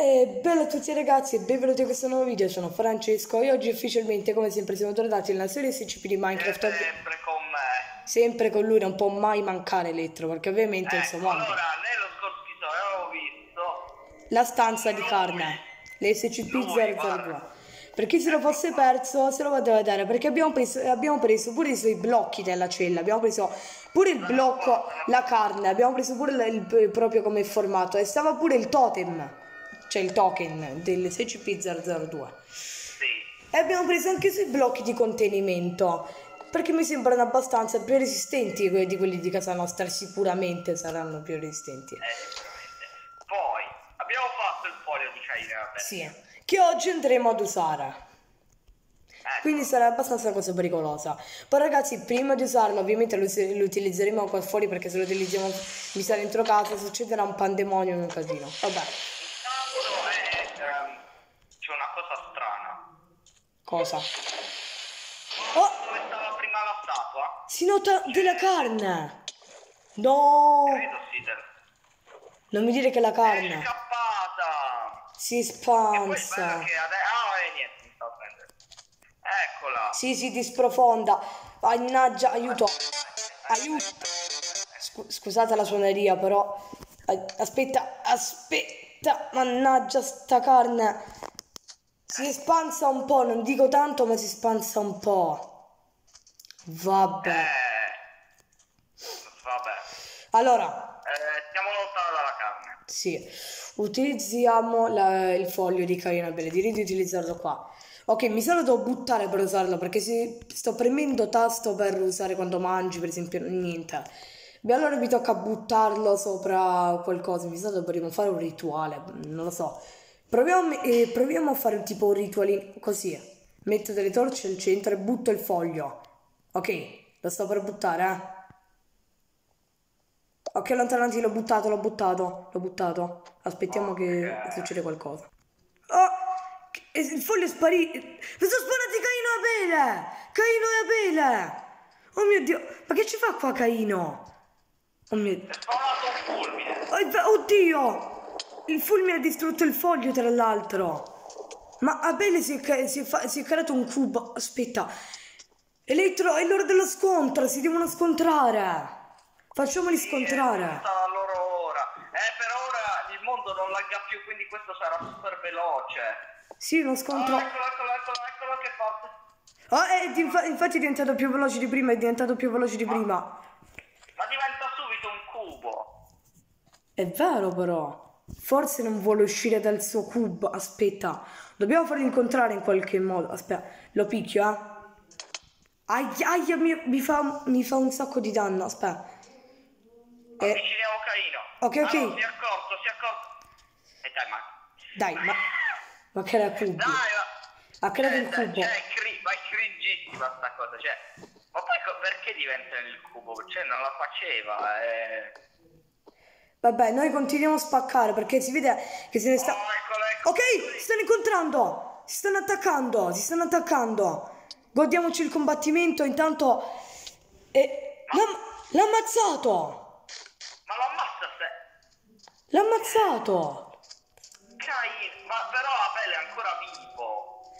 E bella a tutti ragazzi e benvenuti a questo nuovo video, sono Francesco e oggi ufficialmente come sempre siamo tornati nella serie SCP di Minecraft. Sempre con me. Sempre con lui, non può mai mancare Elettro perché ovviamente ecco, insomma allora nello scorso episodio avevo visto la stanza di carne, le SCP-002 per chi se lo fosse perso se lo vado a vedere perché abbiamo preso, abbiamo preso pure i suoi blocchi della cella, abbiamo preso pure il blocco, la carne, abbiamo preso pure il, proprio come formato e stava pure il totem, cioè il token del SCP-002. Sì. E abbiamo preso anche sui blocchi di contenimento perché mi sembrano abbastanza più resistenti di quelli di casa nostra, sicuramente saranno più resistenti. Eh, sicuramente. Poi abbiamo fatto il foglio di Caina. Sì che oggi andremo ad usare. Quindi sarà abbastanza una cosa pericolosa. Poi ragazzi, prima di usarlo, ovviamente lo, lo utilizzeremo qua fuori perché se lo utilizziamo mi sa dentro casa succederà un pandemonio un casino. Vabbè. Intanto è, ehm, c'è una cosa strana. Cosa? Oh! Dove stava prima la statua? Si nota della carne. No. Credo sì. Non mi dire che la carne. È scappata. Si spanza. Ah, e niente, mi sta a prendere. Eccola. Sì, sì, ti sprofonda. Mannaggia, aiuto. Aiuto. scusate la suoneria, però. Aspetta, aspetta. Mannaggia, sta carne. Si espansa un po', non dico tanto, ma si spansa un po'. Vabbè. Eh, vabbè. Allora. Eh, siamo lontano dalla carne. Sì utilizziamo la, il foglio di Carina Belle, direi di utilizzarlo qua. Ok, mi sa lo devo buttare per usarlo perché se sto premendo tasto per usare quando mangi, per esempio, niente. Beh, allora mi tocca buttarlo sopra qualcosa, mi sa dovremmo fare un rituale, non lo so. Proviamo, eh, proviamo a fare tipo un ritualino così. Metto delle torce al centro e butto il foglio. Ok, lo sto per buttare, eh. Ok, lontananti l'ho buttato, l'ho buttato, l'ho buttato. Aspettiamo che succeda qualcosa. Oh, il foglio è sparito. Mi sono sparati Caino e Abele! Caino e Abele! Oh mio Dio, ma che ci fa qua Caino? Oh mio Dio. È sparato un fulmine. oddio! Il fulmine ha distrutto il foglio, tra l'altro. Ma Abele si è, si, è si è creato un cubo. Aspetta. Elettro, è l'ora dello scontro, si devono scontrare. Facciamoli sì, scontrare. la loro ora. Eh, per ora il mondo non lagga più, quindi questo sarà super veloce. Sì, uno scontro. Oh, eccolo, eccolo, eccolo, eccolo che forte. Oh, eh, infa infatti è diventato più veloce di prima, è diventato più veloce di ma, prima. Ma diventa subito un cubo. È vero però. Forse non vuole uscire dal suo cubo. Aspetta. Dobbiamo farlo incontrare in qualche modo. Aspetta, lo picchio, eh. Aia, aia, mi, mi, fa, mi fa un sacco di danno. Aspetta. Eh. Ok, ok. Allora, si è accorto, si è accorto. E eh, dai, ma... Dai, ma... Ma che era cubo? Dai, ma... Ha creato il cubo. Cioè, cri... ma è cringissima sta cosa, cioè... Ma poi perché diventa il cubo? Cioè, non la faceva, eh... Vabbè, noi continuiamo a spaccare perché si vede che se ne sta... Oh, eccolo, eccolo. Ok, si stanno incontrando! Si stanno attaccando, si stanno attaccando. Godiamoci il combattimento, intanto... E... L'ha ammazzato! Ma lo ammazza se... L'ha ammazzato! Cain, ma però Abele è ancora vivo.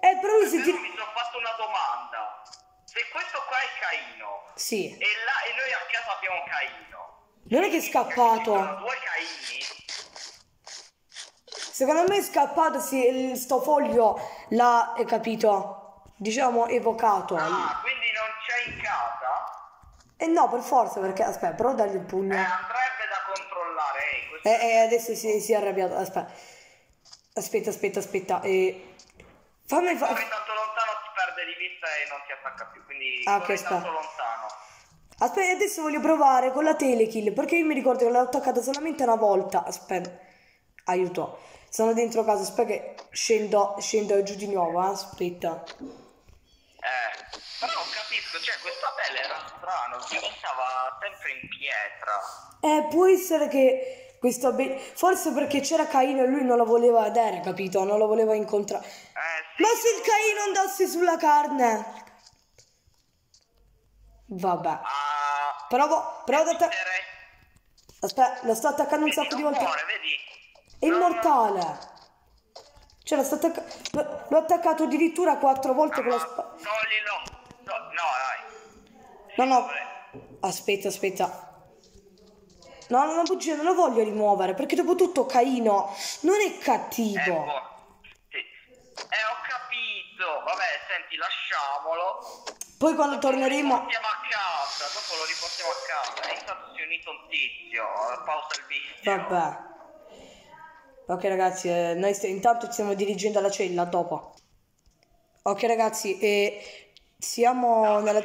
Eh, però lui si ti... mi sono fatto una domanda. Se questo qua è Caino... Sì. E, là, e noi a casa abbiamo Caino. Non è che è scappato. Secondo me è scappato, sì, sto foglio l'ha capito, diciamo, evocato. Ah, quindi non c'è in casa? Eh no, per forza, perché aspetta, però dagli il pugno. Eh, andrebbe da controllare, eh. Eh, eh, adesso si, si, è arrabbiato. Aspetta. Aspetta, aspetta, aspetta. Eh... Fammi fare. tanto lontano ti perde di vista e non ti attacca più, quindi ah, okay, tanto lontano. Aspetta, adesso voglio provare con la telekill, perché io mi ricordo che l'ho attaccata solamente una volta. Aspetta. Aiuto. Sono dentro casa, aspetta che scendo, scendo giù di nuovo, eh. aspetta. Eh, però non capisco, cioè questa pelle era strano, si stava sempre in pietra. Eh, può essere che questo be- forse perché c'era Caino e lui non lo voleva vedere, capito? Non lo voleva incontrare. Eh, sì. Ma se il Caino andasse sulla carne? Vabbè. Uh, provo, provo ad attaccare. Aspetta, lo sto attaccando un sacco di volte. Muore, vedi? È immortale. Cioè, l'ho, attacca- l'ho- l'ho attaccato addirittura quattro volte con la spada. Toglilo. No, no, dai. No, no. Aspetta, aspetta. No, no, no, bugia, non lo voglio rimuovere perché dopo tutto Caino non è Eh, cattivo. boh. Sì. Eh, ho capito. Vabbè, senti, lasciamolo. Poi quando Lo torneremo... riportiamo a casa. Dopo lo riportiamo a casa. E intanto si è unito un tizio. Pausa il video. Vabbè. Ok ragazzi, eh, noi st- intanto stiamo dirigendo alla cella dopo. Ok ragazzi, e siamo No, nella...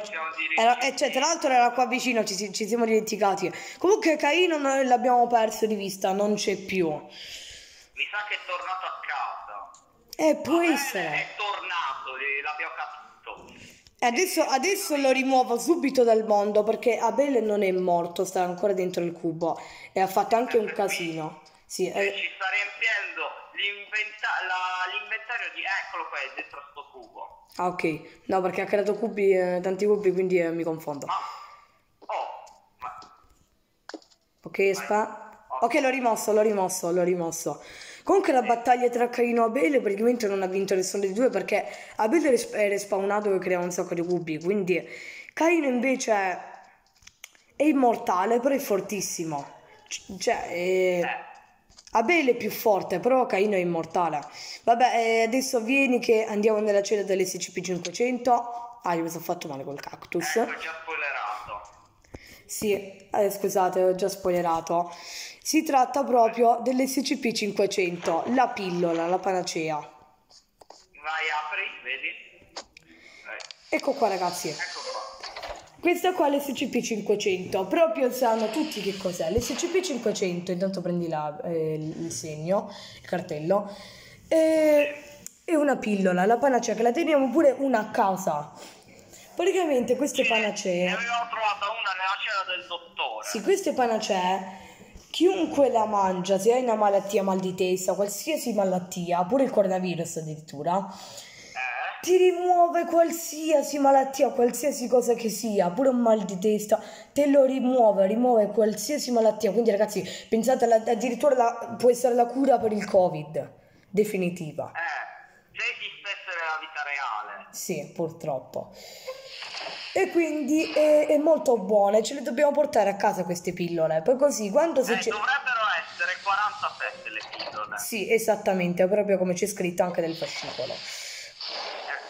Era, eh, cioè, tra l'altro era qua vicino, ci, ci siamo dimenticati. Comunque Caino noi l'abbiamo perso di vista, non c'è più. Mi sa che è tornato a casa. Eh, può Bene, essere. È tornato, eh, l'abbiamo capito. E Adesso, adesso lo rimuovo subito dal mondo perché Abele non è morto, sta ancora dentro il cubo e ha fatto anche un casino. Sì, Eh, ci sta riempiendo l'inventario di... Eccolo qua, è dentro sto cubo. ah, ok. No, perché ha creato cubi, eh, tanti cubi, quindi eh, mi confondo. Ma... Oh, ma... Ok, spa. Ok, l'ho rimosso, l'ho rimosso, l'ho rimosso. Comunque la battaglia tra Caino e Abele praticamente non ha vinto nessuno dei due perché Abele è respawnato e crea un sacco di cubi, quindi Caino invece è immortale, però è fortissimo. C- cioè, è- Eh, Abele è più forte, però Caino è immortale. Vabbè, eh, adesso vieni che andiamo nella cella dell'SCP-500. Ah, io mi sono fatto male col cactus. spoilerato. Sì, eh, scusate, ho già spoilerato. Si tratta proprio dell'SCP-500, la pillola, la panacea. Vai, apri, vedi? Vai. Ecco qua ragazzi, Ecco qua. questa qua è l'SCP-500, proprio sanno tutti che cos'è. L'SCP-500, intanto prendi la- eh, il segno, il cartello, è, è una pillola, la panacea che la teniamo pure una a casa. Praticamente queste Ne panacee... avevamo trovata una nella cella del dottore. Sì, queste panacee, chiunque la mangia, se hai una malattia, mal di testa, qualsiasi malattia, pure il coronavirus addirittura, Eh? ti rimuove qualsiasi malattia, qualsiasi cosa che sia, pure un mal di testa, te lo rimuove, rimuove qualsiasi malattia. Quindi ragazzi, pensate, alla- addirittura la- può essere la cura per il Covid, definitiva. Eh, se esistesse nella vita reale. Sì, purtroppo. E quindi è, è molto buona, ce le dobbiamo portare a casa queste pillole. Poi così, quando se Eh, c'è... dovrebbero essere 47 le pillole. Sì, esattamente, proprio come c'è scritto anche nel fascicolo.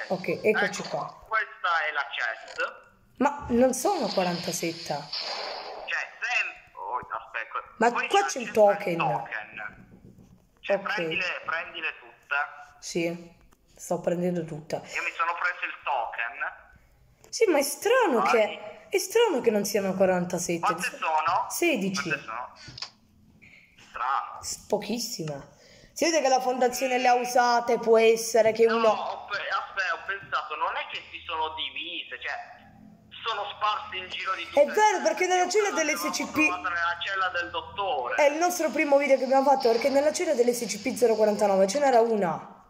Ok, eccoci ecco, qua. Questa è la chest. Ma non sono 47. Cioè, sempre... Oh, aspetta. Ma Poi qua c'è il token. token. Cioè, Ok. prendile, prendile tutte. Sì, sto prendendo tutte. Io mi sono preso il token. Sì, ma è strano Vai. che... È strano che non siano 47. Quante sono? 16. Quante sono? Strano. Si vede che la fondazione le ha usate, può essere che No, uno... ho, pe- aspetta, ho pensato, non è che si sono divise, cioè sono sparse in giro di tutte È vero, perché nella cella dell'SCP nella cella del dottore. È il nostro primo video che abbiamo fatto perché nella cena dell'SCP-049 ce n'era una.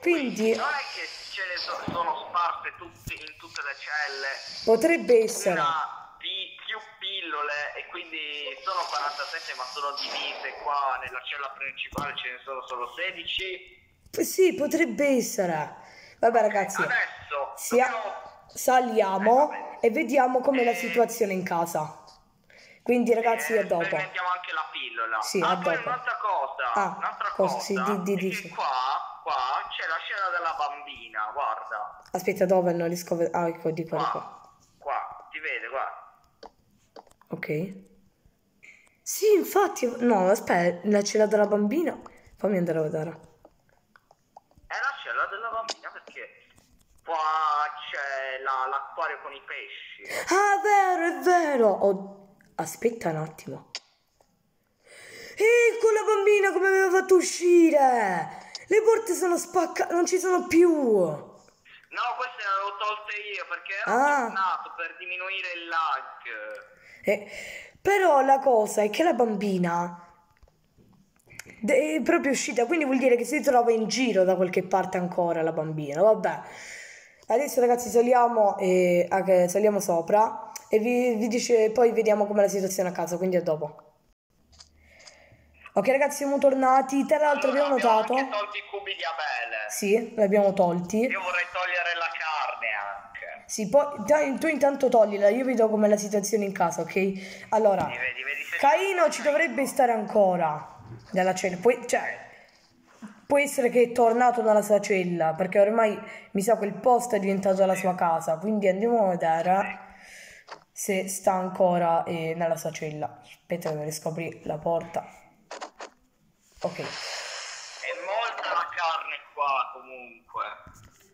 Quindi Non è che ce ne so- sono sparse tutte in tutte le celle potrebbe essere. una di più pillole e quindi sono 47 ma sono divise qua nella cella principale ce ne sono solo 16. Sì, potrebbe essere. Vabbè ragazzi, Adesso sia- dobbiamo- saliamo e vediamo com'è la situazione in casa. Quindi ragazzi, Eh, a dopo. Sperimentiamo anche la pillola. Sì, ah, a poi dopo. un'altra cosa. Ah, un'altra cosa? cosa. Sì, di- di- è di- qua c'è la scena della bambina, guarda. Aspetta, dove non riesco a vedere? Ah, ecco, di qua, qua. Qua, qua, ti vede, guarda. Ok. Sì, infatti, no, aspetta, la cella della bambina. Fammi andare a vedere. È la cella della bambina perché qua c'è la- l'acquario con i pesci. Ah, vero, è vero. Oh, aspetta un attimo. Ecco la bambina come aveva fatto uscire. Le porte sono spaccate, non ci sono più. No, queste le avevo tolte io perché ero Ah. aggiornato per diminuire il lag. Eh, però la cosa è che la bambina è proprio uscita, quindi vuol dire che si trova in giro da qualche parte ancora la bambina. Vabbè. Adesso ragazzi saliamo, e, ah, che saliamo sopra e vi, vi dice, poi vediamo com'è la situazione a casa, quindi a dopo. Ok ragazzi siamo tornati, tra l'altro Allora, abbiamo abbiamo notato... anche tolto i cubi di Abele. Sì, li abbiamo tolti. Io vorrei togliere la carne anche. Sì, poi tu intanto toglila, io vedo com'è la situazione in casa, ok? Allora, Vedi, vedi, vedi Caino ci dovrebbe stare ancora nella cella, poi, cioè, può essere che è tornato dalla sua cella, perché ormai mi sa il posto è diventato la sua casa, quindi andiamo a vedere se sta ancora eh, nella sua cella. Aspetta che a aprire la porta. Ok. È molta la carne qua comunque.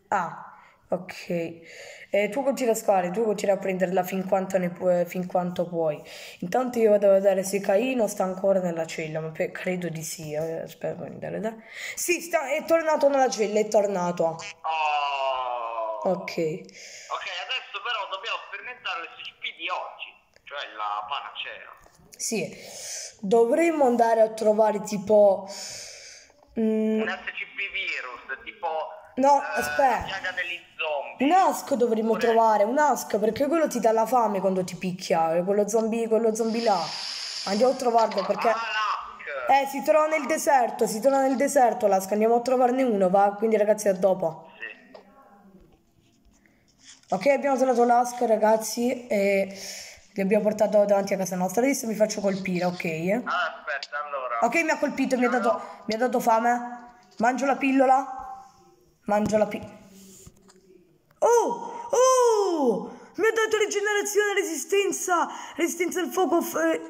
Ah, ok. Eh, tu continua a scavare, tu continua a prenderla fin quanto, ne pu- fin quanto puoi. Intanto io vado a vedere se Caino sta ancora nella cella, ma pe- credo di sì. eh, Aspetta, voglio andare da- Sì, sta- è tornato nella cella, è tornato. Oh. Ok. Ok, adesso però dobbiamo sperimentare l'SCP di oggi, cioè la panacea. Sì, dovremmo andare a trovare tipo... mm, Un SCP virus, tipo No, eh, aspetta. la degli zombie. un ask dovremmo trovare, un ask, perché quello ti dà la fame quando ti picchia, quello zombie, quello zombie là. Andiamo a trovarlo perché... Ah! Eh, si trova nel deserto, si trova nel deserto l'asca, andiamo a trovarne uno, va? Quindi ragazzi a dopo. Sì. Ok, abbiamo trovato l'asca ragazzi e li abbiamo portato davanti a casa nostra. Adesso mi faccio colpire, ok? Ah, aspetta, allora. Ok, mi ha colpito, mi ha dato, mi ha dato fame. Mangio la pillola. Mangio la pillola. Oh! Oh! Mi ha dato rigenerazione, resistenza, resistenza al fuoco. f- eh,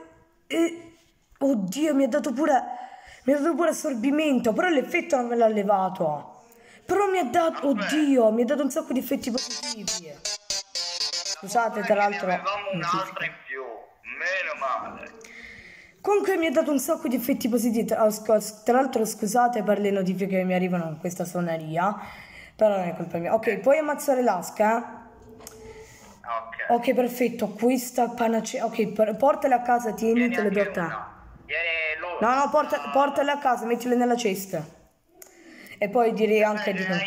e- oddio, mi ha dato pure, mi ha dato pure assorbimento, però l'effetto non me l'ha levato. Però mi ha dato, oddio, mi ha dato un sacco di effetti positivi. Scusate, tra l'altro. Ne avevamo notifiche. un'altra in più, meno male. Comunque mi ha dato un sacco di effetti positivi. Tra, l'altro, scusate per le notifiche che mi arrivano in questa suoneria. Però non è colpa mia. Ok, puoi ammazzare l'asca? Ok. Ok, perfetto. Questa panacea. Ok, por- portale a casa, tieni, Vieni te. No, no, porta- portale a casa, mettile nella cesta. E poi direi anche Eh, di non.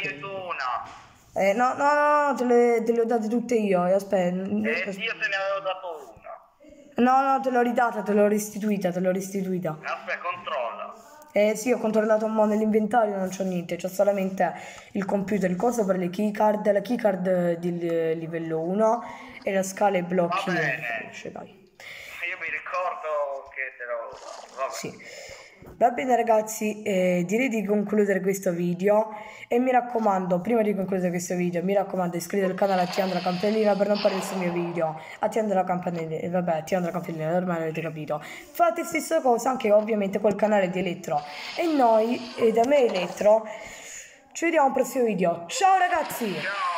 Eh, no, no, no, no, te le, te le ho date tutte io. eh, Aspetta. Io te ne avevo dato una. No, no, te l'ho ridata, te l'ho restituita, te l'ho restituita. Aspetta, controlla. Eh sì, ho controllato un po' nell'inventario, non c'ho niente, c'ho solamente il computer, il coso per le keycard, la keycard di li- livello 1 e la scala e blocchi. Va bene. Ce l'hai. Io mi ricordo che te l'ho. Sì. Va bene ragazzi, eh, direi di concludere questo video e mi raccomando, prima di concludere questo video, mi raccomando iscrivetevi al canale, attivando la campanellina per non perdere il mio video, attivando la campanellina, eh, vabbè, attivando la campanellina, ormai avete capito. Fate stessa cosa anche ovviamente col canale di Elettro e noi, e da me Elettro, ci vediamo al prossimo video. Ciao ragazzi!